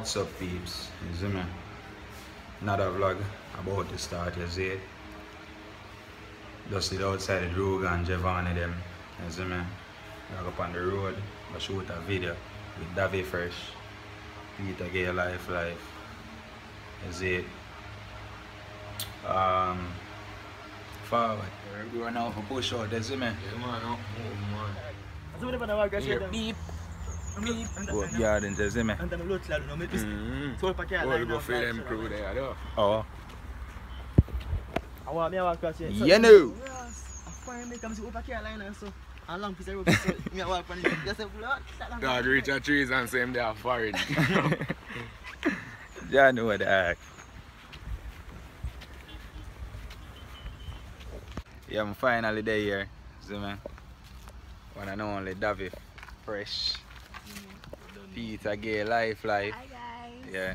What's up peeps? You see me? Another vlog about to start, you see it? Just it outside the Rogan, Giovanni them. You see me? Walk up on the road, I shoot a video with Davy Freshh, Peter Gay Life Life. You see it? Um, forward. We're going now for push out, you see me? Yeah, man, no, man. Asal mana nak agak Here, siapa? beep. Beep. Go up garden, you see me? Anda melut selalu nama tu. Mm-hmm. So pakai All go for them crew there, though. Oh. Awak ni awak kasi. You know. Apa yang mereka mesti pakai lain so. Alang pisau pisau. Ni awak apa ni? Biasa pula. Tak lah. God reach a trees and say him they are foreign. Yeah, I know what to act. Yeah, I'm finally there here. See me? One and only Davy Freshh. Petagaye Life Life. Hi guys. Yeah.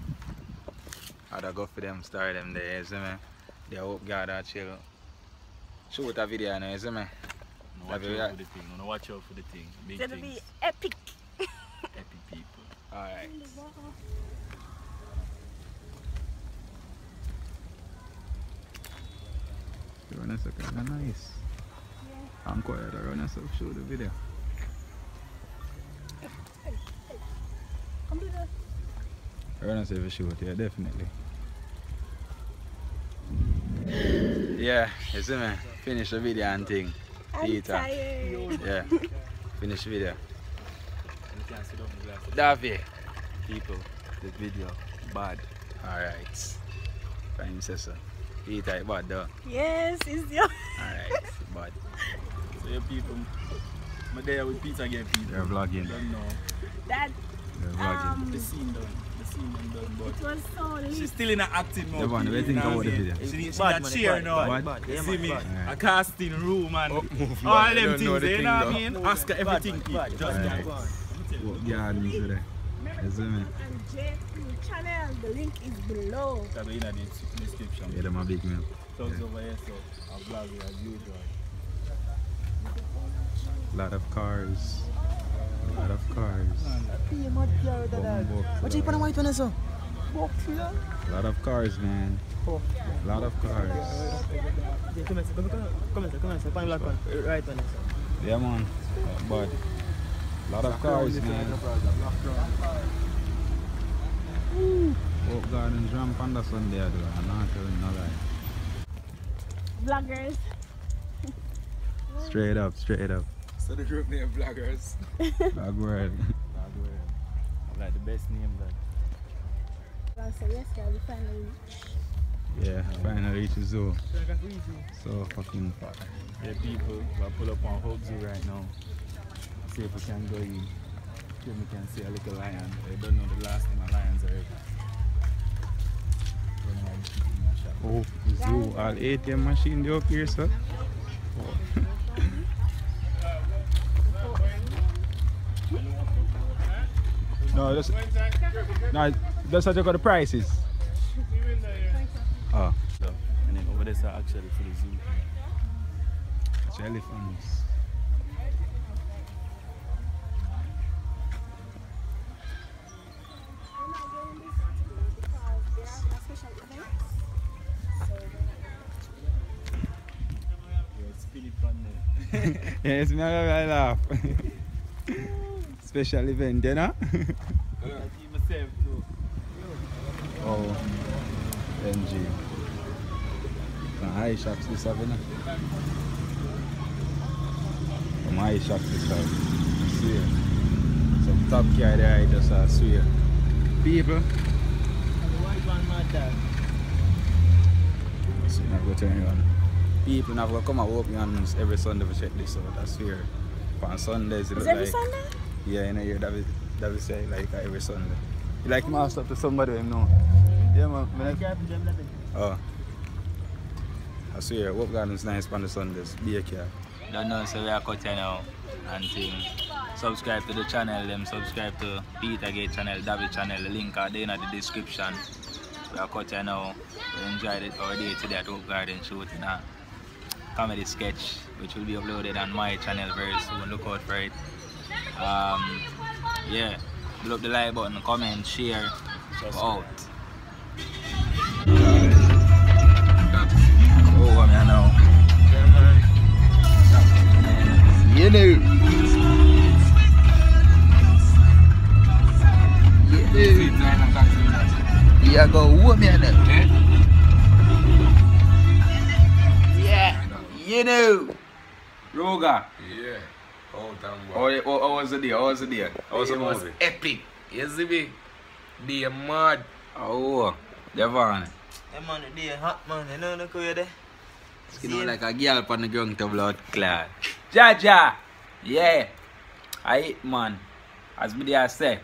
I'd go for them, start them there, you see me? They hope God I chill. Shoot a video now, you see me? No, watch you out got- for the thing. No, watch out for the thing. Big It's gonna things. be epic. Epic people. Alright. Run a second, nice. I'm quiet, run a second, shoot the video. Come do the Run a second, shoot, yeah, definitely. Yeah, you see me? Finish the video and thing. I'm Peter. tired. Yeah. Finish the video. You can sit up in glass. Davy. People, the video, bad. Alright. Fine, say so. Peter, bad though. Yes, it's your Alright, bad. So your people, my day with Peter again, Peter. They're vlogging. Don't know. dad. They're vlogging. Um, The scene done. The scene done done, it was so she's still in an acting mode. Devon, what do you think about the video? She, she Bad, a man, cheer bad, now. bad, bad. Yeah, See man, me? bad. A casting room and move, all man. them Don't know things, the you thing, know what I mean? Ask her everything, bad, bad, Just bad, that. bad. What gardens today? You see me? And J2 channel, the link is below. That'll in the description. Yeah, them a big meal. Thumbs over here, so I'll vlog it as usual. Lot of cars. Lot of cars. Iya mat dia dah dah. Bumbo. Macam ipan nama itu na so. Box dia. Lot of cars, man. Oh. Lot of cars. One. Yeah, man. But a lot of cars, man. Hope Gardens ramp on the Sunday, though. I'm not telling no lie. Vloggers. Straight up, straight up. So the group name Vloggers. Dog world. Like the best name that. Well, so yes, guys, we finally reached. Yeah, finally reach the zoo. So fucking far. Yeah, people, we'll pull up on Hope Zoo right now. See if we can go in. See if we can see a little lion. I don't know the last name of lions already. Don't know how to keep in a shot. Oh, zoo. All ATM machine they up here, sir. No, just no, just check out the prices. Oh, So, and then over there, so actually for the zoo. it's elephants. Not going this because they have a special event. So Yeah, spin it from there. yes, me I laugh. Special event, you know? I keep myself too. oh, MG. Some high shots this have, you know? Some high shots this have. I swear. Some top car there, I just uh, swear. People, The white one mad dad. so you go turn you on. People now go come and open your hands every Sunday for check this out, I swear. On Sundays it is look every like Sunday? Yeah, you know, yeah, that will, that will say like every Sunday. You like master to somebody you know. Yeah man, man. I- Dia pinjam dah. Oh. I swear, Hope Garden's nice on the Sundays. Be a care. Don't know, so we are cut here now and thing. Subscribe to the channel, them subscribe to Petagaye channel, David channel, the link are there in the description. We are cut here now. We enjoyed it our day today at Hope Garden shooting a comedy sketch which will be uploaded on my channel very soon. Look out for it. Um, yeah, blow up the like button, comment, share, Out. Oh, I'm here now. You know. You know. You go home here now. Yeah. You know. Roga. Yeah. Oh, damn How, boy. how, how was the day? How oh, was the day? How was the It was movie? epic. You see me? They mad. Oh, Devon. Hey man, the day hot man, you know, look how you there. You know, like a girl on the ground to blood clad. Jaja! Yeah. I hit man. As me there say,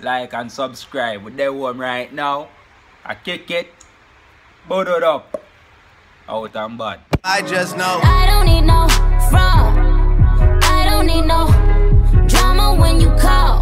like and subscribe. We there home right now. I kick it. Boot it up. Out and bad. I just know. I don't need no front. I need no drama when you call.